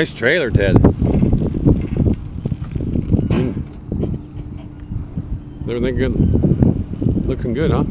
Nice trailer, Ted. Everything good? Looking good, huh?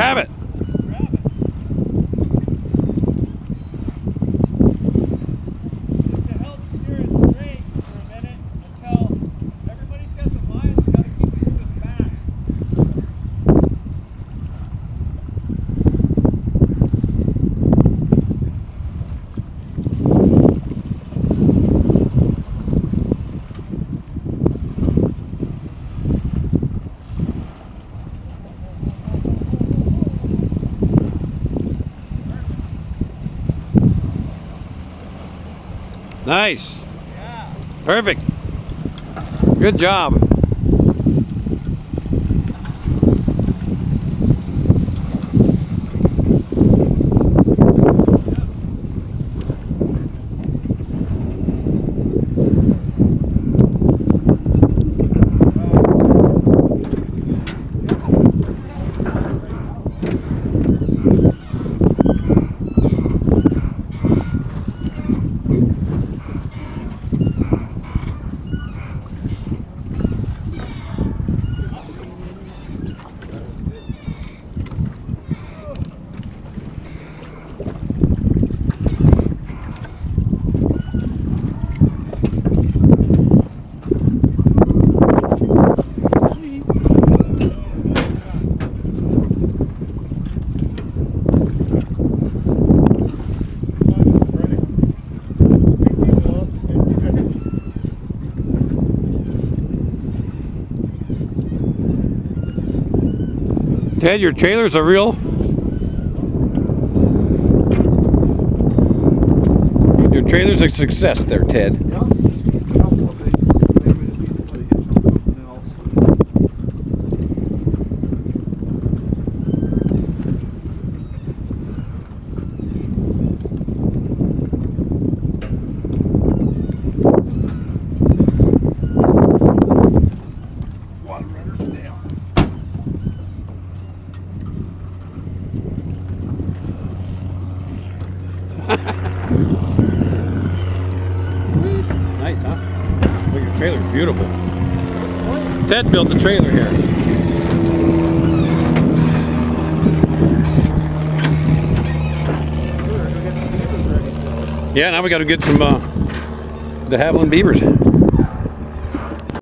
Grab it. Nice. Yeah. Perfect. Good job. Ted, your trailer's a real... Your trailer's a success there, Ted. Yeah. Trailer's beautiful. Ted built the trailer here. Yeah, now we got to get some uh, the Havilland beavers.